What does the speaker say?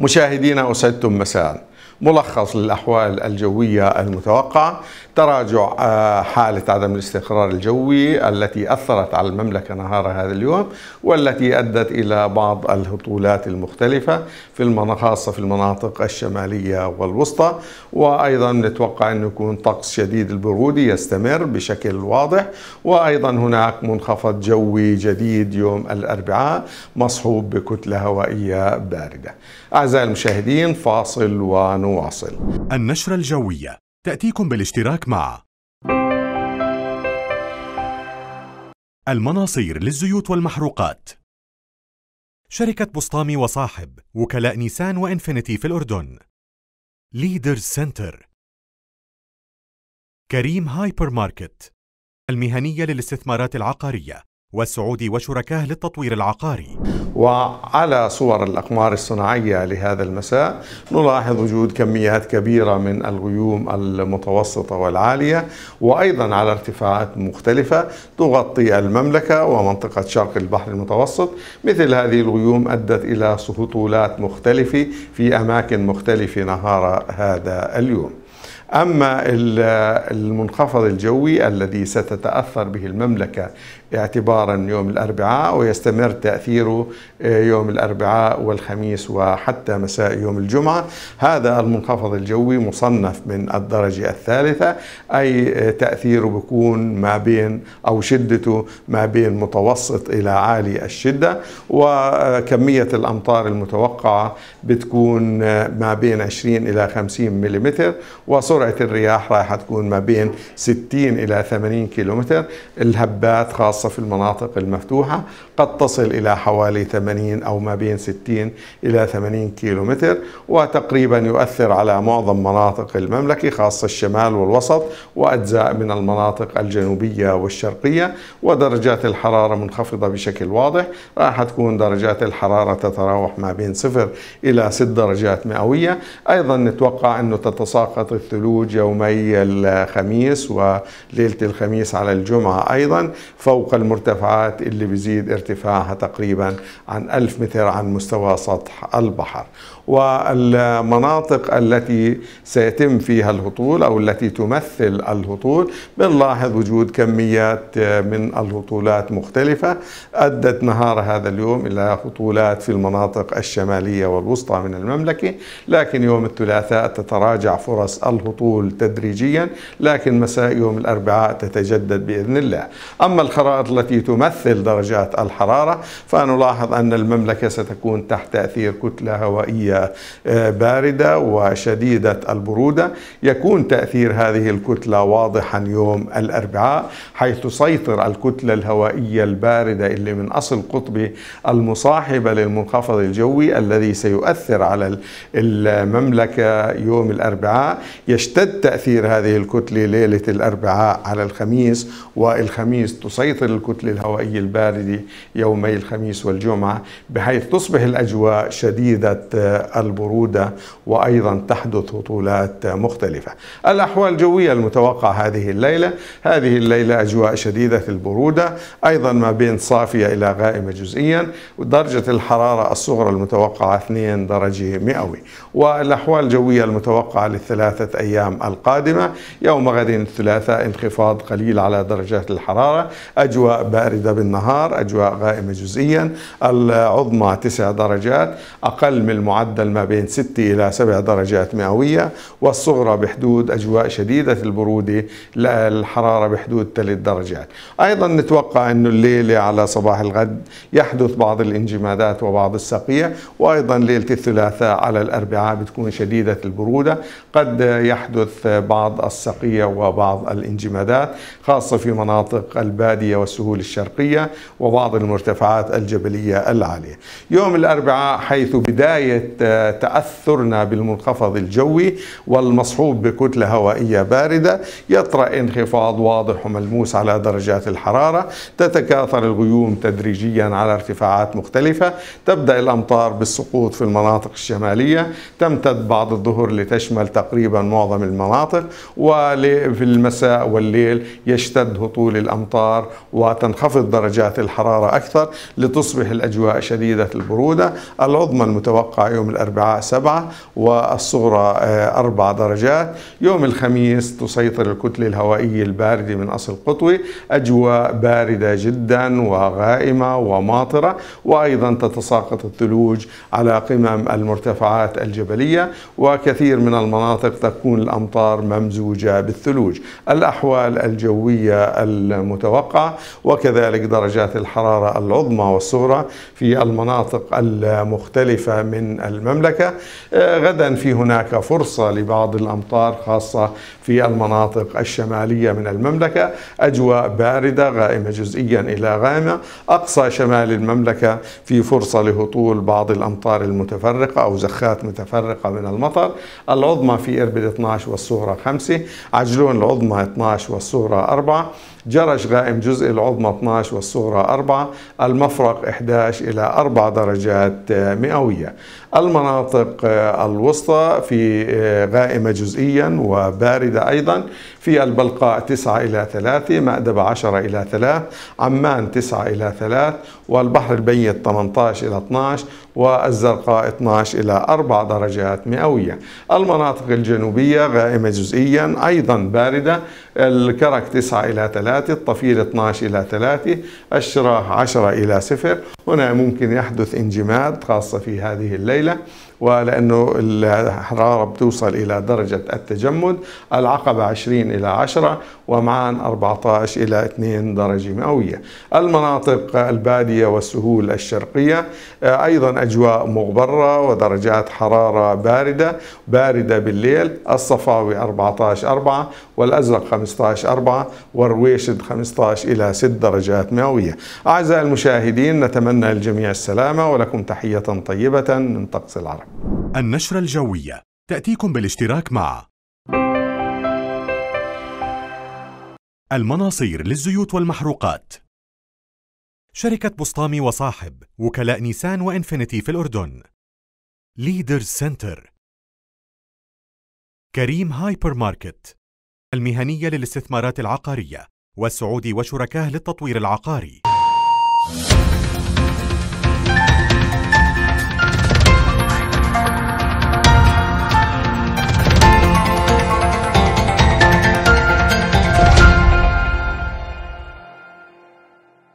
مشاهدينا أسعدتم مساء. ملخص للأحوال الجوية المتوقعة تراجع آه، حالة عدم الاستقرار الجوي التي أثرت على المملكة نهار هذا اليوم والتي أدت إلى بعض الهطولات المختلفة في المناطق خاصة في المناطق الشمالية والوسطى. وأيضا نتوقع أن يكون طقس شديد البرودة يستمر بشكل واضح. وأيضا هناك منخفض جوي جديد يوم الأربعاء مصحوب بكتلة هوائية باردة. أعزائي المشاهدين فاصل ونواصل النشرة الجوية. تأتيكم بالاشتراك مع المناصير للزيوت والمحروقات. شركة بسطامي وصاحب وكلاء نيسان وإنفينيتي في الأردن. ليدرز سنتر. كريم هايبر ماركت المهنية للاستثمارات العقارية. والسعودي وشركاه للتطوير العقاري. وعلى صور الأقمار الصناعية لهذا المساء نلاحظ وجود كميات كبيرة من الغيوم المتوسطة والعالية وأيضا على ارتفاعات مختلفة تغطي المملكة ومنطقة شرق البحر المتوسط. مثل هذه الغيوم أدت إلى هطولات مختلفة في أماكن مختلفة نهار هذا اليوم. أما المنخفض الجوي الذي ستتأثر به المملكة اعتبارا يوم الأربعاء ويستمر تأثيره آه، يوم الأربعاء والخميس وحتى مساء يوم الجمعة. هذا المنخفض الجوي مصنف من الدرجة الثالثة أي آه، تأثيره بيكون ما بين أو شدته ما بين متوسط إلى عالي الشدة. وكمية الأمطار المتوقعة بتكون آه، ما بين 20 إلى 50 ملم وسرعة الرياح راح تكون ما بين 60 إلى 80 كيلومتر. الهبات خاصة خاصة في المناطق المفتوحة قد تصل إلى حوالي 80 أو ما بين 60 إلى 80 كيلو متر وتقريبا يؤثر على معظم مناطق المملكة خاصة الشمال والوسط وأجزاء من المناطق الجنوبية والشرقية. ودرجات الحرارة منخفضة بشكل واضح راح تكون درجات الحرارة تتراوح ما بين صفر إلى 6 درجات مئوية. أيضا نتوقع أنه تتساقط الثلوج يومي الخميس وليلة الخميس على الجمعة أيضا فوق فوق المرتفعات اللي بيزيد ارتفاعها تقريبا عن ألف متر عن مستوى سطح البحر. والمناطق التي سيتم فيها الهطول أو التي تمثل الهطول بنلاحظ وجود كميات من الهطولات مختلفة. أدت نهار هذا اليوم إلى هطولات في المناطق الشمالية والوسطى من المملكة لكن يوم الثلاثاء تتراجع فرص الهطول تدريجيا لكن مساء يوم الأربعاء تتجدد بإذن الله. أما الخرائط التي تمثل درجات الحرارة فنلاحظ أن المملكة ستكون تحت تأثير كتلة هوائية باردة وشديدة البرودة. يكون تأثير هذه الكتلة واضحا يوم الأربعاء حيث تسيطر الكتلة الهوائية الباردة اللي من أصل قطبي المصاحبة للمنخفض الجوي الذي سيؤثر على المملكة يوم الأربعاء. يشتد تأثير هذه الكتلة ليلة الأربعاء على الخميس والخميس تسيطر الكتلة الهوائية الباردة يومي الخميس والجمعة بحيث تصبح الأجواء شديدة البرودة وأيضا تحدث هطولات مختلفة. الأحوال الجوية المتوقعة هذه الليلة هذه الليلة أجواء شديدة البرودة أيضا ما بين صافية إلى غائمة جزئيا ودرجة الحرارة الصغرى المتوقعة 2 درجة مئوي والأحوال الجوية المتوقعة للثلاثة أيام القادمة يوم غد الثلاثاء انخفاض قليل على درجات الحرارة أجواء باردة بالنهار أجواء غائمة جزئيا. العظمى 9 درجات أقل من المعدل معدل ما بين 6 إلى 7 درجات مئوية. والصغرى بحدود أجواء شديدة البرودة الحرارة بحدود 3 درجات. أيضا نتوقع أنه الليلة على صباح الغد يحدث بعض الانجمادات وبعض السقية. وأيضا ليلة الثلاثاء على الأربعاء بتكون شديدة البرودة. قد يحدث بعض السقية وبعض الانجمادات خاصة في مناطق البادية والسهول الشرقية وبعض المرتفعات الجبلية العالية. يوم الأربعاء حيث بداية تأثرنا بالمنخفض الجوي والمصحوب بكتلة هوائية باردة يطرأ انخفاض واضح وملموس على درجات الحرارة. تتكاثر الغيوم تدريجيا على ارتفاعات مختلفة. تبدأ الأمطار بالسقوط في المناطق الشمالية. تمتد بعد الظهر لتشمل تقريبا معظم المناطق وفي المساء والليل يشتد هطول الأمطار وتنخفض درجات الحرارة أكثر لتصبح الأجواء شديدة البرودة. العظمى المتوقع يوم الأربعاء سبعة والصغرى آه، أربع درجات. يوم الخميس تسيطر الكتلة الهوائية الباردة من أصل قطوي. أجواء باردة جدا وغائمة وماطرة. وأيضا تتساقط الثلوج على قمم المرتفعات الجبلية. وكثير من المناطق تكون الأمطار ممزوجة بالثلوج. الأحوال الجوية المتوقعة وكذلك درجات الحرارة العظمى والصغرى في المناطق المختلفة من المملكة. آه، غدا في هناك فرصة لبعض الأمطار خاصة في المناطق الشمالية من المملكة. أجواء باردة غائمة جزئيا إلى غائمة. أقصى شمال المملكة في فرصة لهطول بعض الأمطار المتفرقة أو زخات متفرقة من المطر. العظمى في إربد 12 والصغرى 5 عجلون العظمى 12 والصغرى 4 جرش غائم جزء العظمى 12 والصغرى 4 المفرق 11 إلى 4 درجات مئوية. المناطق الوسطى في غائمة جزئيا وباردة أيضا. في البلقاء 9 إلى 3 مأدبة 10 إلى 3 عمان 9 إلى 3 والبحر الميت 18 إلى 12 والزرقاء 12 إلى 4 درجات مئوية. المناطق الجنوبية غائمة جزئيا أيضا باردة. الكرك 9 إلى 3 الطفيل 12 إلى 3 الشراح 10 إلى 0 هنا ممكن يحدث انجماد خاصة في هذه الليلة ولأنه الحرارة بتوصل إلى درجة التجمد العقبة 20 إلى 10 ومعان 14 إلى 2 درجة مئوية. المناطق البادية والسهول الشرقية أيضا أجواء مغبرة ودرجات حرارة باردة باردة بالليل الصفاوي 14 4 والأزرق 15 4 والرويشد 15 إلى 6 درجات مئوية. أعزائي المشاهدين نتمنى للجميع السلامة ولكم تحية طيبة من طقس العرب. النشرة الجوية تأتيكم بالاشتراك مع المناصير للزيوت والمحروقات. شركة بسطامي وصاحب وكلاء نيسان وإنفينيتي في الأردن. ليدرز سنتر كريم هايبر ماركت. المهنية للاستثمارات العقارية والسعودي وشركاه للتطوير العقاري.